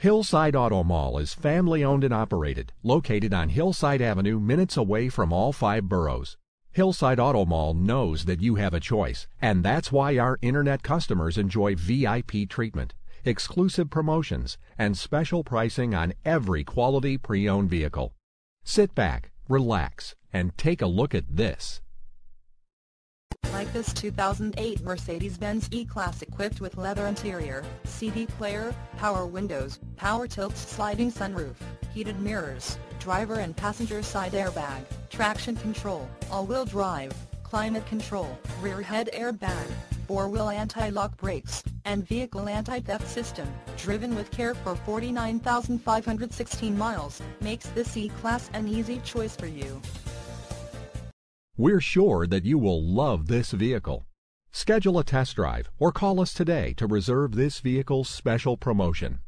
Hillside Auto Mall is family owned and operated, located on Hillside Avenue, minutes away from all five boroughs. Hillside Auto Mall knows that you have a choice, and that's why our internet customers enjoy VIP treatment, exclusive promotions, and special pricing on every quality pre owned vehicle. Sit back, relax, and take a look at this. Like this 2008 Mercedes-Benz E-Class equipped with leather interior, CD player, power windows, power tilt sliding sunroof, heated mirrors, driver and passenger side airbag, traction control, all-wheel drive, climate control, rear head airbag, four-wheel anti-lock brakes, and vehicle anti-theft system, driven with care for 49,516 miles, makes this E-Class an easy choice for you. We're sure that you will love this vehicle. Schedule a test drive or call us today to reserve this vehicle's special promotion.